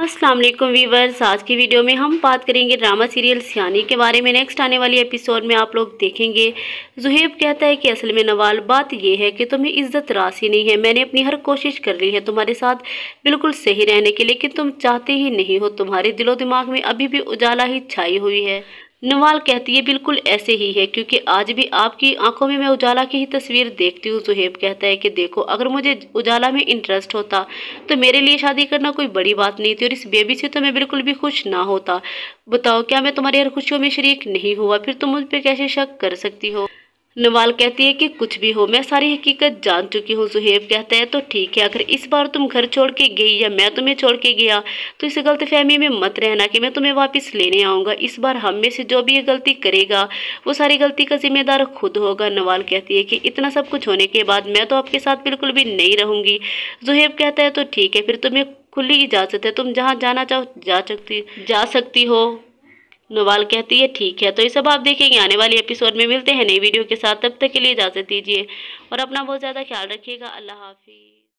अस्सलाम वालेकुम वीवर्स आज की वीडियो में हम बात करेंगे ड्रामा सीरियल सियानी के बारे में। नेक्स्ट आने वाली एपिसोड में आप लोग देखेंगे। जुहेब कहता है कि असल में नवाल बात यह है कि तुम्हें इज़्ज़त राशि नहीं है। मैंने अपनी हर कोशिश कर ली है तुम्हारे साथ बिल्कुल सही रहने के लेकिन तुम चाहते ही नहीं हो। तुम्हारे दिलो दिमाग में अभी भी उजाला ही छाई हुई है। नवाल कहती है, बिल्कुल ऐसे ही है, क्योंकि आज भी आपकी आँखों में मैं उजाला की ही तस्वीर देखती हूँ जुहेब कहता है कि, देखो, अगर मुझे उजाला में इंटरेस्ट होता तो मेरे लिए शादी करना कोई बड़ी बात नहीं थी और इस बेबी से तो मैं बिल्कुल भी खुश ना होता। बताओ, क्या मैं तुम्हारी हर खुशियों में शरीक नहीं हुआ? फिर तुम मुझ पर कैसे शक कर सकती हो? नवाल कहती है कि कुछ भी हो, मैं सारी हकीकत जान चुकी हूँ जुहेब कहता है तो ठीक है, अगर इस बार तुम घर छोड़ के गई या मैं तुम्हें छोड़ के गया तो इस गलत फहमी में मत रहना कि मैं तुम्हें वापस लेने आऊँगा। इस बार हम में से जो भी ये गलती करेगा, वो सारी गलती का जिम्मेदार खुद होगा, नवाल कहती है कि इतना सब कुछ होने के बाद मैं तो आपके साथ बिल्कुल भी नहीं रहूँगी। जुहेब कहता है तो ठीक है, फिर तुम्हें खुली इजाज़त है, तुम जहाँ जाना चाहो जा सकती जा सकती हो। नोवाल कहती है, ठीक है। तो ये सब आप देखेंगे। आने वाले एपिसोड में मिलते हैं नई वीडियो के साथ। तब तक के लिए इजाज़त दीजिए और अपना बहुत ज़्यादा ख्याल रखिएगा। अल्लाह हाफिज़।